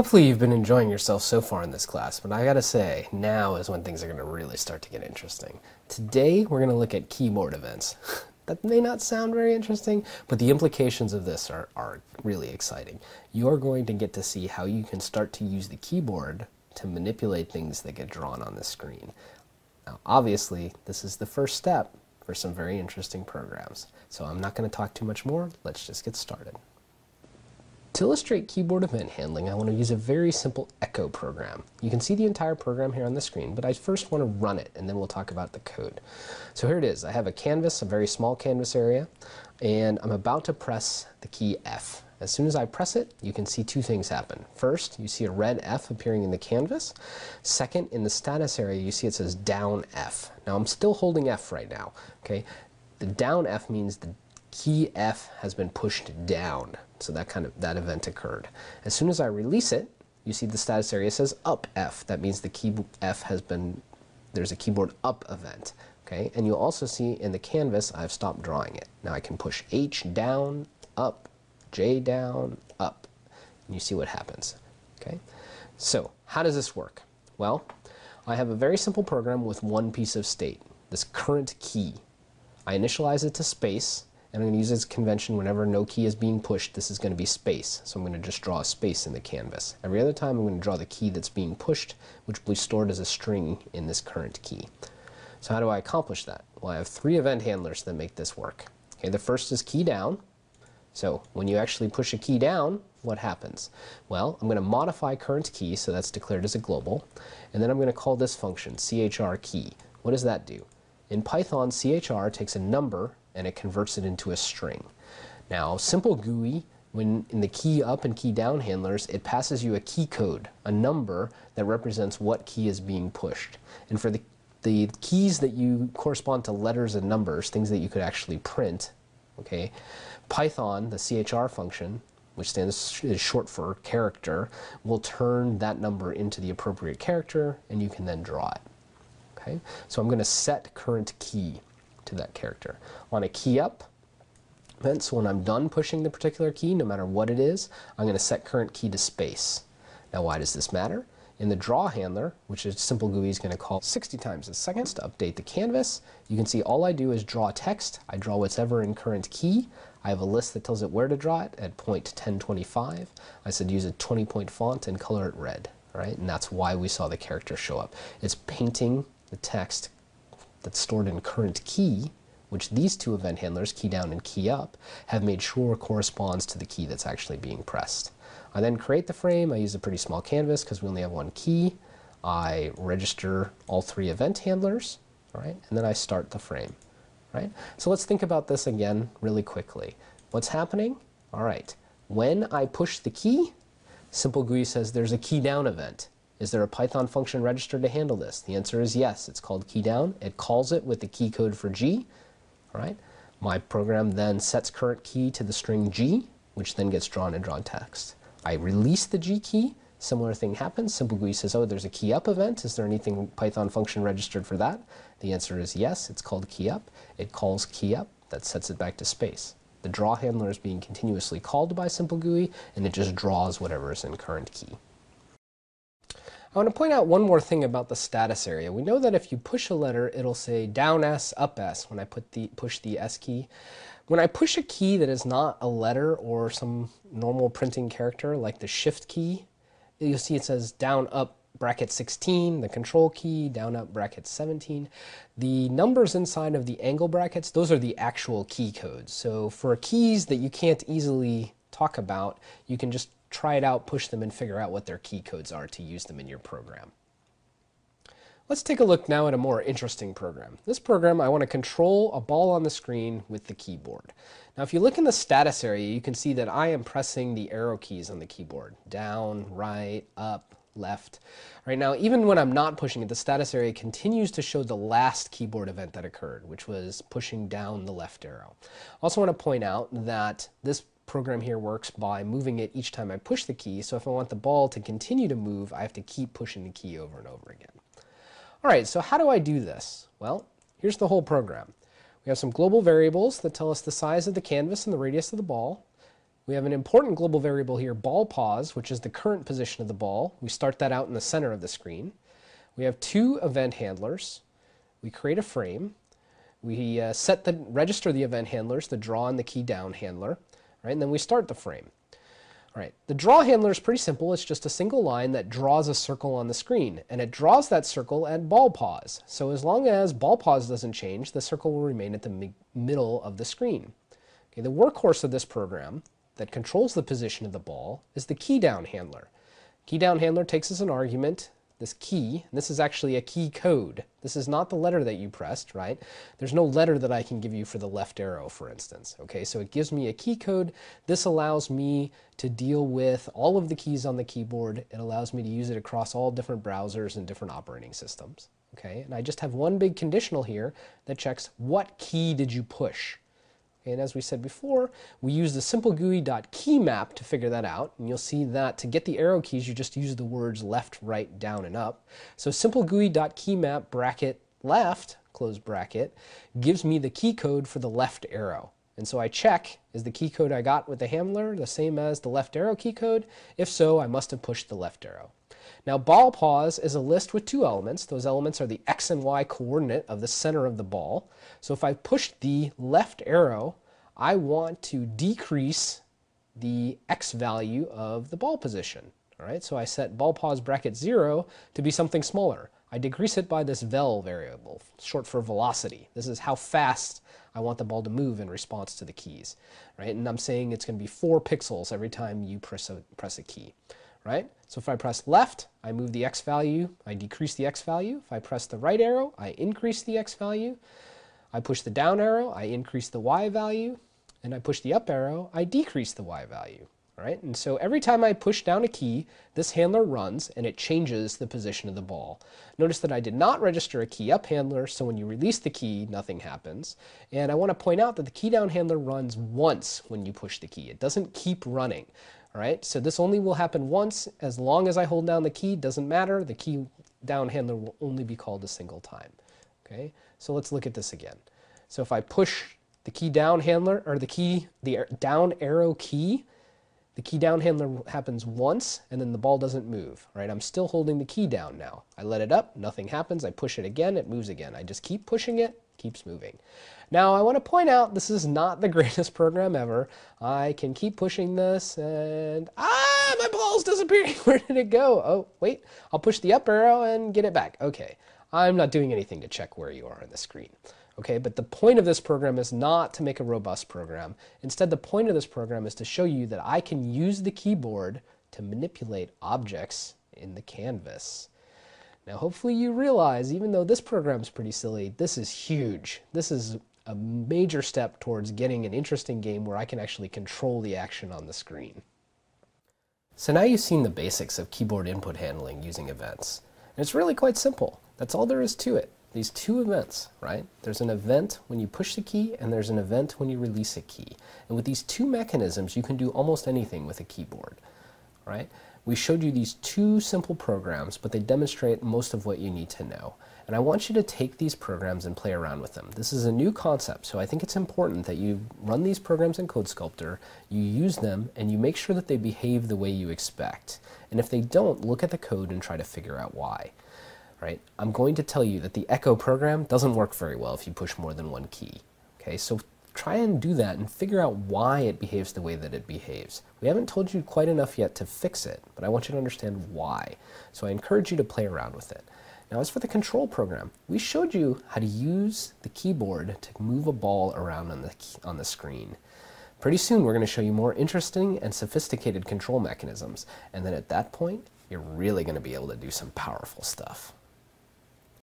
Hopefully you've been enjoying yourself so far in this class, but I gotta say, now is when things are gonna really start to get interesting. Today, we're gonna look at keyboard events. that may not sound very interesting, but the implications of this are, are really exciting. You're going to get to see how you can start to use the keyboard to manipulate things that get drawn on the screen. Now, obviously, this is the first step for some very interesting programs. So I'm not to talk too much more. Let's just get started. To illustrate keyboard event handling, I want to use a very simple echo program. You can see the entire program here on the screen, but I first want to run it, and then we'll talk about the code. So here it is. I have a canvas, a very small canvas area, and I'm about to press the key F. As soon as I press it, you can see two things happen. First, you see a red F appearing in the canvas. Second, in the status area, you see it says down F. Now I'm still holding F right now. Okay, The down F means the key F has been pushed down. So that kind of that event occurred. As soon as I release it, you see the status area says up F. That means the key F has been there's a keyboard up event. Okay, and you'll also see in the canvas I've stopped drawing it. Now I can push H down, up, J down, up, and you see what happens. Okay, so how does this work? Well, I have a very simple program with one piece of state, this current key. I initialize it to space, and I'm going to use this convention whenever no key is being pushed, this is going to be space. So I'm going to just draw a space in the canvas. Every other time I'm going to draw the key that's being pushed, which will be stored as a string in this current key. So how do I accomplish that? Well, I have three event handlers that make this work. Okay, the first is key down. So when you actually push a key down, what happens? Well, I'm going to modify current key, so that's declared as a global, and then I'm going to call this function, chr key. What does that do? In Python, chr takes a number and it converts it into a string. Now, simple GUI, when in the key up and key down handlers, it passes you a key code, a number that represents what key is being pushed. And for the, the keys that you correspond to letters and numbers, things that you could actually print, okay, Python, the CHR function, which stands is short for character, will turn that number into the appropriate character, and you can then draw it. Okay, so I'm going to set current key to that character. On a key up so when I'm done pushing the particular key, no matter what it is, I'm going to set current key to space. Now why does this matter? In the draw handler, which is simple GUI is going to call 60 times a second to update the canvas, you can see all I do is draw text. I draw whatever in current key. I have a list that tells it where to draw it at point 1025. I said use a 20 point font and color it red, right? And that's why we saw the character show up. It's painting the text that's stored in current key, which these two event handlers, key down and key up, have made sure corresponds to the key that's actually being pressed. I then create the frame. I use a pretty small canvas because we only have one key. I register all three event handlers, right? And then I start the frame, right? So let's think about this again really quickly. What's happening? All right. When I push the key, Simple GUI says there's a key down event. Is there a Python function registered to handle this? The answer is yes. It's called keyDown. It calls it with the key code for G. All right. My program then sets current key to the string G, which then gets drawn in drawn text. I release the G key. Similar thing happens. Simple GUI says, oh, there's a key up event. Is there anything Python function registered for that? The answer is yes. It's called key up. It calls key up. That sets it back to space. The draw handler is being continuously called by Simple GUI, and it just draws whatever is in current key. I want to point out one more thing about the status area. We know that if you push a letter, it'll say down S, up S when I put the, push the S key. When I push a key that is not a letter or some normal printing character like the shift key, you'll see it says down up bracket 16, the control key, down up bracket 17. The numbers inside of the angle brackets, those are the actual key codes. So for keys that you can't easily talk about, you can just try it out, push them, and figure out what their key codes are to use them in your program. Let's take a look now at a more interesting program. This program, I want to control a ball on the screen with the keyboard. Now if you look in the status area, you can see that I am pressing the arrow keys on the keyboard. Down, right, up, left. Right now, even when I'm not pushing it, the status area continues to show the last keyboard event that occurred, which was pushing down the left arrow. I also want to point out that this program here works by moving it each time I push the key. So if I want the ball to continue to move, I have to keep pushing the key over and over again. All right, so how do I do this? Well, here's the whole program. We have some global variables that tell us the size of the canvas and the radius of the ball. We have an important global variable here, ball pause, which is the current position of the ball. We start that out in the center of the screen. We have two event handlers. We create a frame. We uh, set the register the event handlers, the draw and the key down handler, right? And then we start the frame. All right, the draw handler is pretty simple. It's just a single line that draws a circle on the screen, and it draws that circle at ball pause. So as long as ball pause doesn't change, the circle will remain at the mi middle of the screen. Okay, the workhorse of this program that controls the position of the ball is the key down handler. Key down handler takes as an argument this key. This is actually a key code. This is not the letter that you pressed, right? There's no letter that I can give you for the left arrow, for instance. Okay, so it gives me a key code. This allows me to deal with all of the keys on the keyboard. It allows me to use it across all different browsers and different operating systems. Okay, and I just have one big conditional here that checks what key did you push. And as we said before, we use the simple simplegui.keymap to figure that out. And you'll see that to get the arrow keys, you just use the words left, right, down, and up. So simple simplegui.keymap bracket left, close bracket, gives me the key code for the left arrow. And so I check, is the key code I got with the handler the same as the left arrow key code? If so, I must have pushed the left arrow. Now ball pause is a list with two elements. Those elements are the x and y coordinate of the center of the ball. So if I push the left arrow, I want to decrease the x value of the ball position. All right, so I set ball pause bracket 0 to be something smaller. I decrease it by this vel variable, short for velocity. This is how fast I want the ball to move in response to the keys, right? And I'm saying it's going to be 4 pixels every time you press a, press a key right? So if I press left, I move the x value, I decrease the x value. If I press the right arrow, I increase the x value. I push the down arrow, I increase the y value. And I push the up arrow, I decrease the y value. All right? And so every time I push down a key, this handler runs and it changes the position of the ball. Notice that I did not register a key up handler, so when you release the key, nothing happens. And I want to point out that the key down handler runs once when you push the key. It doesn't keep running. All right, so this only will happen once. As long as I hold down the key, doesn't matter. The key down handler will only be called a single time. Okay, so let's look at this again. So if I push the key down handler, or the key, the down arrow key, the key down handler happens once, and then the ball doesn't move. Right, I'm still holding the key down now. I let it up, nothing happens. I push it again, it moves again. I just keep pushing it, keeps moving. Now I want to point out this is not the greatest program ever. I can keep pushing this and ah my ball's disappearing. Where did it go? Oh wait, I'll push the up arrow and get it back. Okay, I'm not doing anything to check where you are on the screen. Okay, but the point of this program is not to make a robust program. Instead, the point of this program is to show you that I can use the keyboard to manipulate objects in the canvas. Now hopefully you realize, even though this program is pretty silly, this is huge. This is a major step towards getting an interesting game where I can actually control the action on the screen. So now you've seen the basics of keyboard input handling using events. And it's really quite simple. That's all there is to it. These two events, right? There's an event when you push the key and there's an event when you release a key. And with these two mechanisms, you can do almost anything with a keyboard, right? We showed you these two simple programs, but they demonstrate most of what you need to know. And I want you to take these programs and play around with them. This is a new concept, so I think it's important that you run these programs in CodeSkulptor, you use them, and you make sure that they behave the way you expect. And if they don't, look at the code and try to figure out why. Right? I'm going to tell you that the Echo program doesn't work very well if you push more than one key. Okay, so try and do that and figure out why it behaves the way that it behaves. We haven't told you quite enough yet to fix it, but I want you to understand why. So I encourage you to play around with it. Now as for the control program, we showed you how to use the keyboard to move a ball around on the, on the screen. Pretty soon we're going to show you more interesting and sophisticated control mechanisms, and then at that point, you're really going to be able to do some powerful stuff.